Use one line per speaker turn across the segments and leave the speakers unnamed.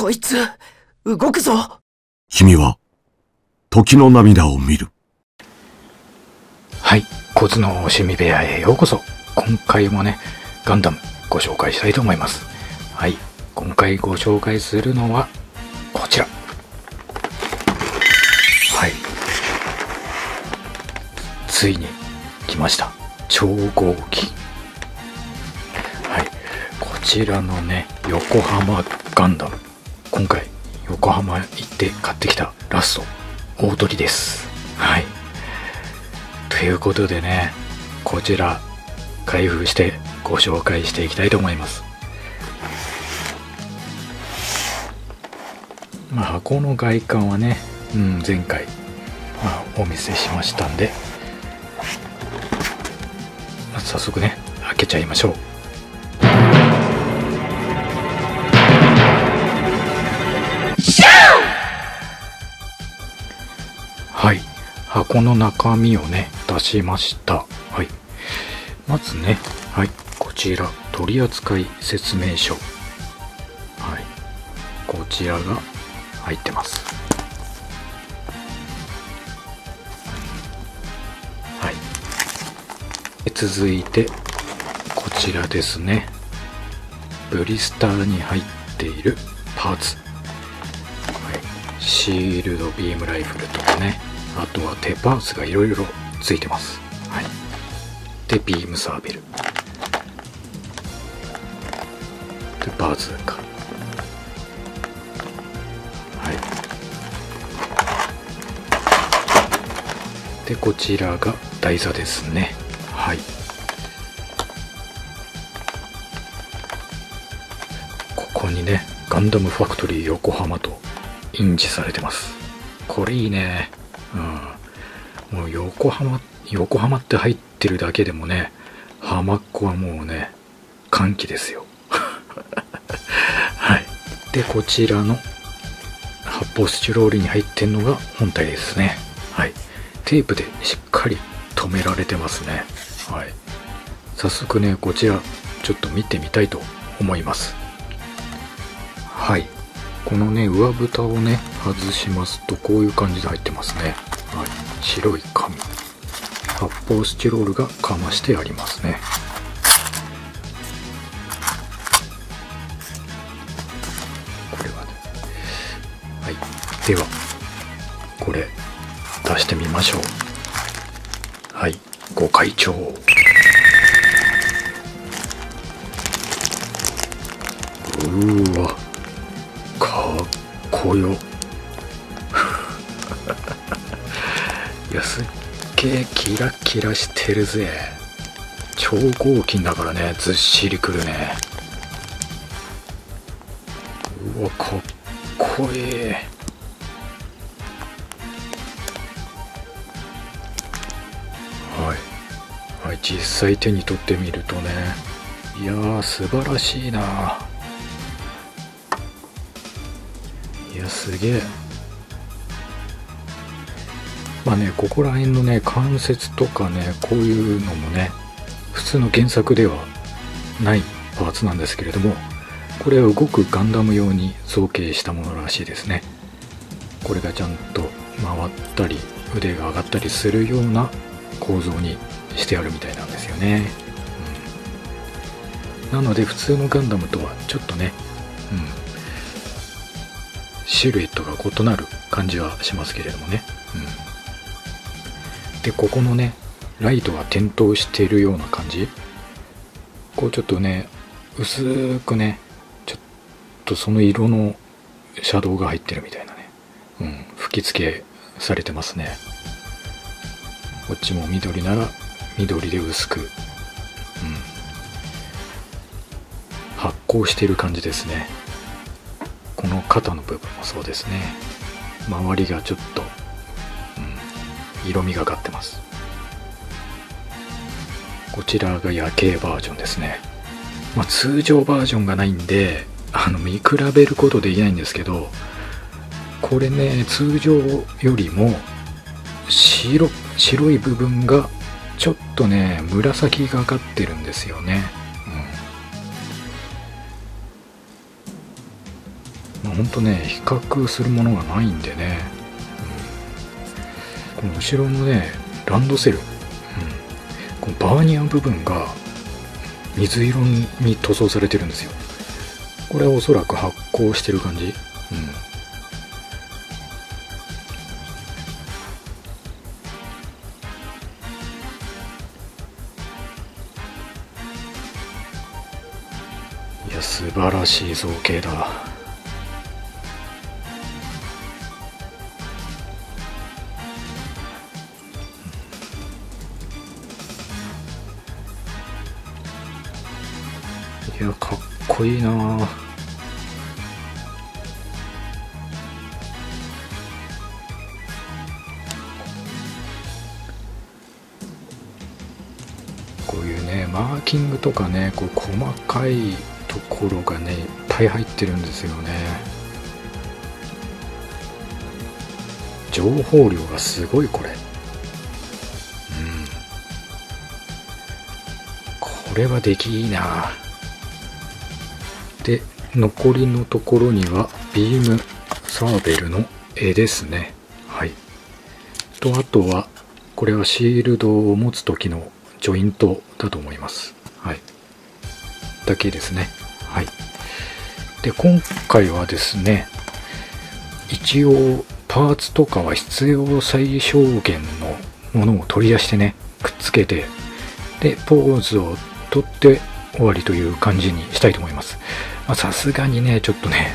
こいつ、動くぞ
君は、時の涙を見る。
はい、コツの趣味部屋へようこそ。今回もね、ガンダムご紹介したいと思います。はい、今回ご紹介するのは、こちら。はい。ついに来ました。超合金。はい。こちらのね、横浜ガンダム。今回、横浜行って買ってきたラスト、大鳥です。はい。ということでね、こちら、開封してご紹介していきたいと思います。まあ、箱の外観はね、うん、前回、まあ、お見せしましたんで、まあ、早速ね、開けちゃいましょう。箱の中身をね出しました。はい。まずねはい。こちら取扱説明書。はい。こちらが入ってます。はい。続いてこちらですね。ブリスターに入っているパーツ、はい、シールドビームライフルとかね。とは手パーツがいろいろついてます。はい。で、ビームサーベル。で、バーズーカ。はい。で、こちらが台座ですね。はい。ここにね、ガンダムファクトリー横浜と印字されてます。これいいね。うん、横浜横浜って入ってるだけでもね浜っ子はもうね歓喜ですよ。はい。でこちらの発泡スチロールに入ってんのが本体ですね。はい。テープでしっかり留められてますね。はい。早速ねこちらちょっと見てみたいと思います。はい。このね上蓋をね外しますとこういう感じで入ってますね、はい、白い紙。発泡スチロールがかましてありますね。これはね。はい。ではこれ出してみましょう。はい。ご会長。うわ。かっこよ。いやすっげえキラキラしてるぜ。超合金だからね。ずっしりくるね。うわかっこいい。はい。はい実際手に取ってみるとね。いやー素晴らしいな。いやすげえ。まあねここら辺のね関節とかねこういうのもね普通の原作ではないパーツなんですけれどもこれは動くガンダム用に造形したものらしいですね。これがちゃんと回ったり腕が上がったりするような構造にしてあるみたいなんですよね、うん、なので普通のガンダムとはちょっとね、うん、シルエットが異なる感じはしますけれどもね、うん、でここのねライトが点灯しているような感じ？こうちょっとね薄くねちょっとその色のシャドウが入ってるみたいなね、うん、吹き付けされてますね。こっちも緑なら緑で薄く、うん、発光している感じですね。この肩の部分もそうですね。周りがちょっと、色味がかってます。こちらが夜景バージョンですね、まあ、通常バージョンがないんであの見比べることできないんですけどこれね通常よりも白白い部分がちょっとね紫がかってるんですよね。うん。まほんとね比較するものがないんでね、この後ろのねランドセル、うん、このバーニア部分が水色に塗装されてるんですよ。これはおそらく発光してる感じ。うん。いや素晴らしい造形だ。いやかっこいいな。こういうねマーキングとかねこう細かいところがねいっぱい入ってるんですよね。情報量がすごいこれ。うん。これは出来いいな。で残りのところにはビームサーベルの絵ですね。はい。とあとはこれはシールドを持つ時のジョイントだと思います。はい。だけですね。はい。で今回はですね一応パーツとかは必要最小限のものを取り出してねくっつけてでポーズを取って終わりという感じにしたいと思います。さすがにねちょっとね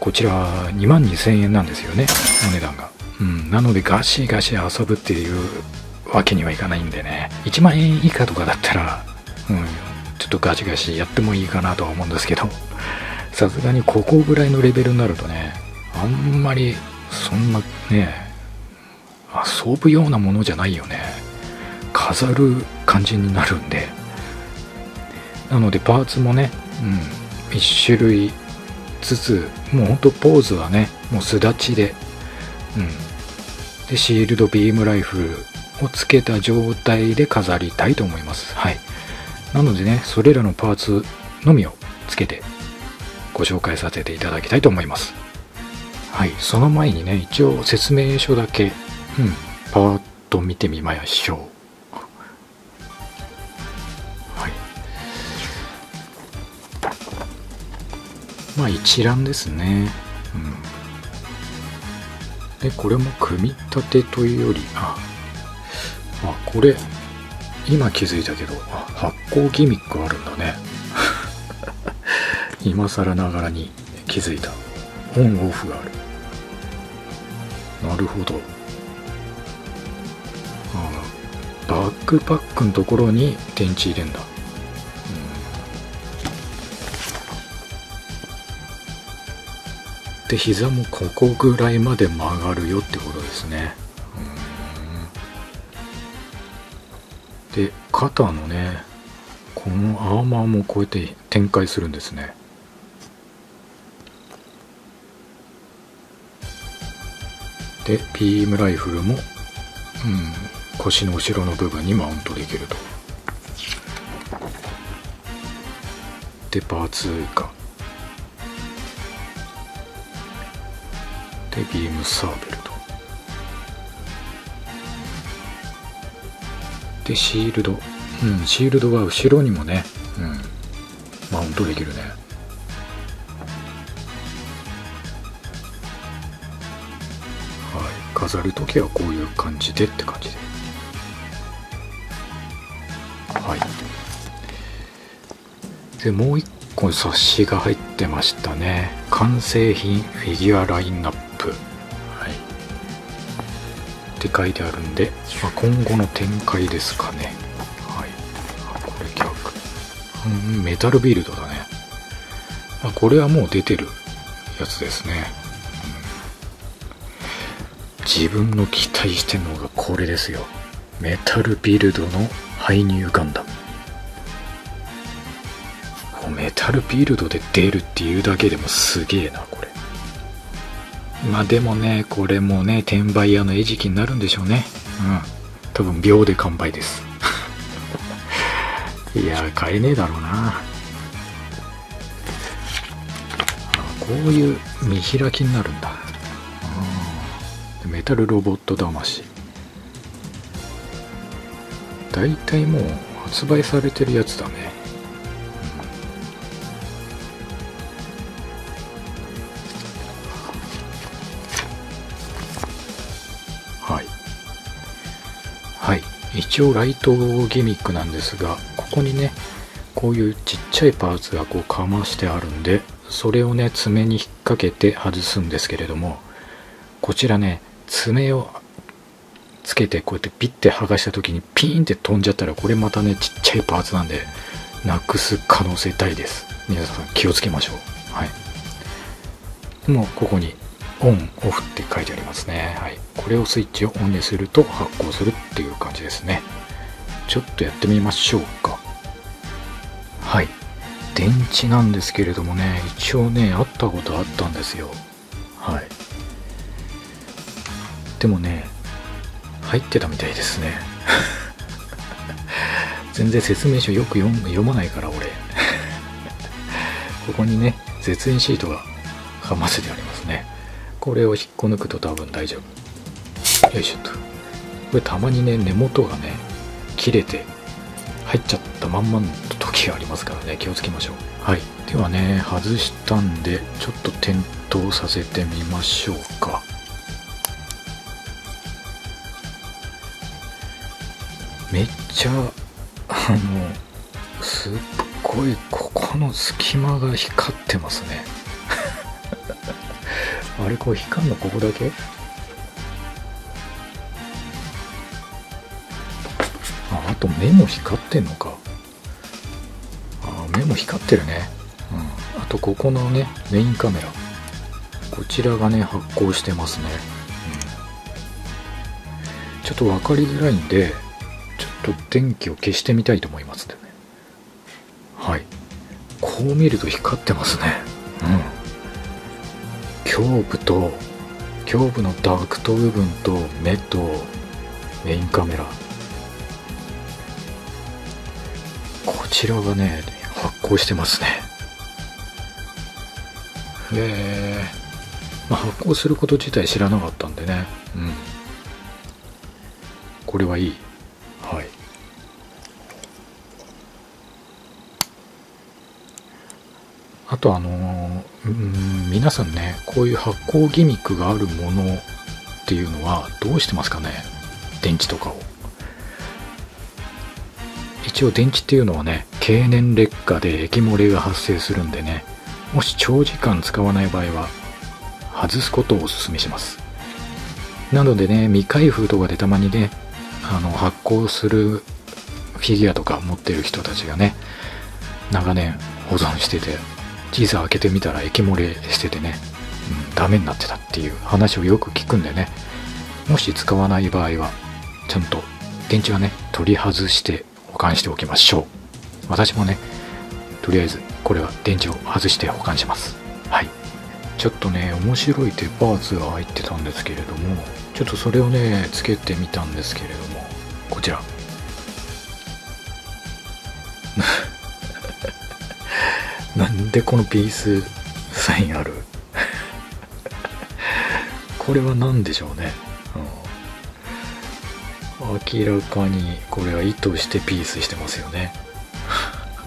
こちら2万2000円なんですよねお値段が。うんなのでガシガシ遊ぶっていうわけにはいかないんでね。1万円以下とかだったらうんちょっとガシガシやってもいいかなとは思うんですけど。さすがにここぐらいのレベルになるとねあんまりそんなね遊ぶようなものじゃないよね。飾る感じになるんで。なのでパーツもね、うん、1種類ずつもうほんとポーズはねもうすだちで、うん、でシールドビームライフルをつけた状態で飾りたいと思います。はい。なのでねそれらのパーツのみをつけてご紹介させていただきたいと思います。はい。その前にね一応説明書だけ、うん、パーッと見てみましょう。まあ一覧ですね。うん。でこれも組み立てというよりああこれ今気づいたけど発光ギミックあるんだね。今更ながらに気づいた。オンオフがある。なるほど。ああバックパックのところに電池入れんだ、で膝もここぐらいまで曲がるよってことですね。で肩のねこのアーマーもこうやって展開するんですね。でビームライフルも、うん、腰の後ろの部分にマウントできると。でパーツがでビームサーベルとでシールド。うんシールドは後ろにもね、うん、マウントできるね。はい飾る時はこういう感じでって感じで。はい。でもう一個冊子が入ってましたね。完成品フィギュアラインナップ。はいって書いてあるんで、まあ、今後の展開ですかねはいあこれ逆うんメタルビルドだね、まあ、これはもう出てるやつですね、うん、自分の期待してるのがこれですよメタルビルドの排入ガンダムメタルビルドで出るっていうだけでもすげえなこれまあでもねこれもね転売屋の餌食になるんでしょうね。うん。多分秒で完売です。いや買えねえだろうな。こういう見開きになるんだ。メタルロボット魂。大体もう発売されてるやつだね、一応ライトギミックなんですがここにねこういうちっちゃいパーツがこうかましてあるんでそれをね爪に引っ掛けて外すんですけれどもこちらね爪をつけてこうやってピッて剥がした時にピーンって飛んじゃったらこれまたねちっちゃいパーツなんでなくす可能性大です。皆さん気をつけましょう。はい。もうここにオンオフって書いてありますね。はい。これをスイッチをオンにすると発光するっていう感じですね。ちょっとやってみましょうか。はい。電池なんですけれどもね一応ねあったことあったんですよ。はい。でもね入ってたみたいですね。全然説明書よく読読まないから俺。ここにね絶縁シートがかませてありますね。これを引っこ抜くと多分大丈夫。よいしょっと。これたまにね根元がね切れて入っちゃったまんまの時がありますからね。気をつけましょう。はい。ではね外したんでちょっと点灯させてみましょうか。めっちゃあのすっごいここの隙間が光ってますねあれこう光んのここだけ？ああと目も光ってんのか。あ目も光ってるね。うん。あとここのねメインカメラ。こちらがね発光してますね、うん、ちょっと分かりづらいんでちょっと電気を消してみたいと思いますね。はい。こう見ると光ってますね。うん。胸部と胸部のダクト部分と目とメインカメラ。こちらがね発光してますね。へえ、まあ、発光すること自体知らなかったんでね。うん。これはいいはい。とあのうん皆さんねこういう発光ギミックがあるものっていうのはどうしてますかね？電池とかを。一応電池っていうのはね経年劣化で液漏れが発生するんでねもし長時間使わない場合は外すことをお勧めします。なのでね未開封とかでたまにねあの発光するフィギュアとか持ってる人たちがね長年保存してて小さ開けてみたら液漏れしててね、うん、ダメになってたっていう話をよく聞くんでね。もし使わない場合はちゃんと電池はね取り外して保管しておきましょう。私もねとりあえずこれは電池を外して保管します。はい。ちょっとね面白いデパーツが入ってたんですけれどもちょっとそれをねつけてみたんですけれどもこちら。なんでこのピースサインある？これは何でしょうね、うん、明らかにこれは意図してピースしてますよね。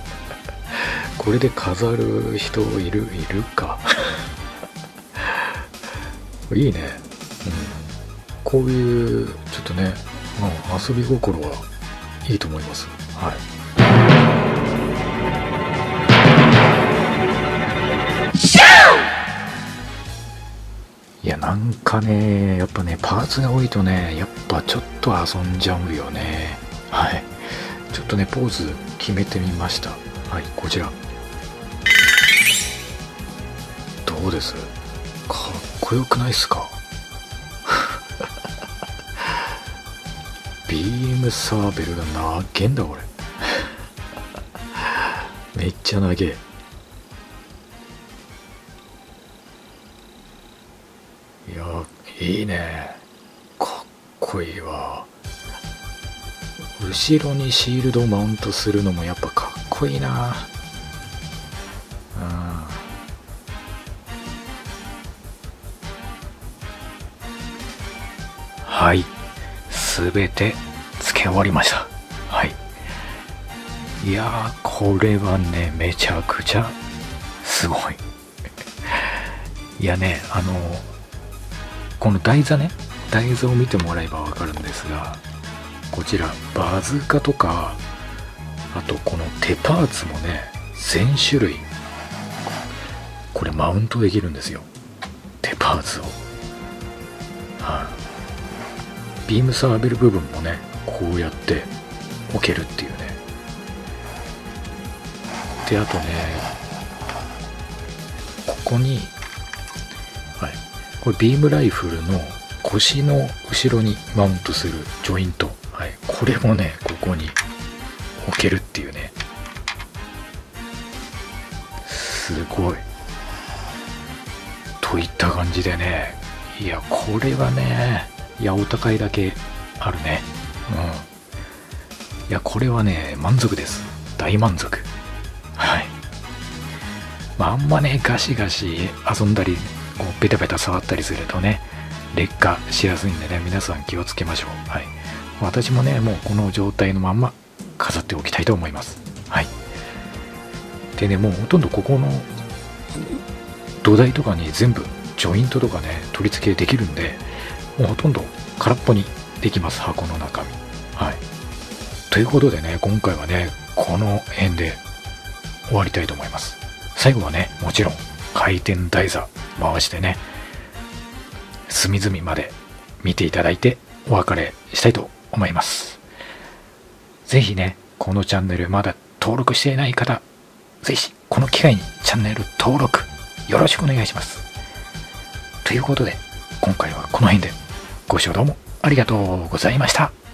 これで飾る人いるいるか？いいね、うん、こういうちょっとね、うん、遊び心はいいと思います。はい。なんかねやっぱねパーツが多いとねやっぱちょっと遊んじゃうよね。はい。ちょっとねポーズ決めてみました。はいこちら。どうです？かっこよくないっすか？ビームサーベルがなげんだこれ。めっちゃ長え。いいね。かっこいいわ。後ろにシールドをマウントするのもやっぱかっこいいな。うん。はい。全て付け終わりました。はい。いやこれはねめちゃくちゃすごい。いやねあのこの台座ね台座を見てもらえばわかるんですがこちらバズーカとかあとこの手パーツもね全種類。これマウントできるんですよ。手パーツを。はい、ビームサーベル部分もねこうやって置けるっていうね。であとねここにこれビームライフルの腰の後ろにマウントするジョイント、はい、これもねここに置けるっていうね。すごい。といった感じでね。いやこれはねいやお高いだけあるね。うん。いやこれはね満足です。大満足。はい。まああんまねガシガシ遊んだりこうベタベタ触ったりするとね劣化しやすいんでね皆さん気をつけましょう。はい。私もねもうこの状態のまんま飾っておきたいと思います。はい。でねもうほとんどここの土台とかに全部ジョイントとかね取り付けできるんでもうほとんど空っぽにできます箱の中身。はい。ということでね今回はねこの辺で終わりたいと思います。最後はねもちろん回転台座回してね隅々まで見ていただいてお別れしたいと思います。ぜひねこのチャンネルまだ登録していない方ぜひこの機会にチャンネル登録よろしくお願いします。ということで今回はこの辺でご視聴どうもありがとうございました。